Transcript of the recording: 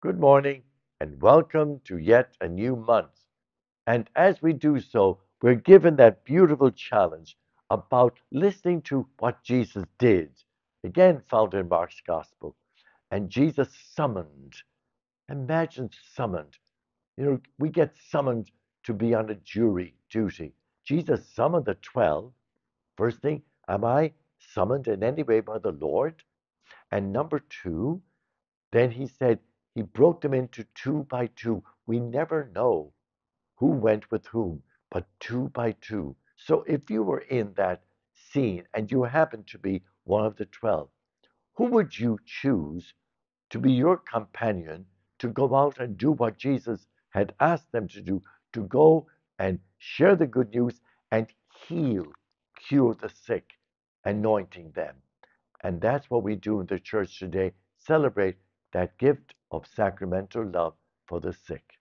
Good morning and welcome to yet a new month. And as we do so, we're given that beautiful challenge about listening to what Jesus did. Again, found in Mark's Gospel. And Jesus summoned. Imagine summoned. You know, we get summoned to be on a jury duty. Jesus summoned the 12. First thing, am I summoned in any way by the Lord? And number two, then he said, he broke them into two by two. We never know who went with whom, but two by two. So if you were in that scene and you happened to be one of the 12, who would you choose to be your companion to go out and do what Jesus had asked them to do, to go and share the good news and heal, cure the sick, anointing them. And that's what we do in the church today celebrate that gift of sacramental love for the sick.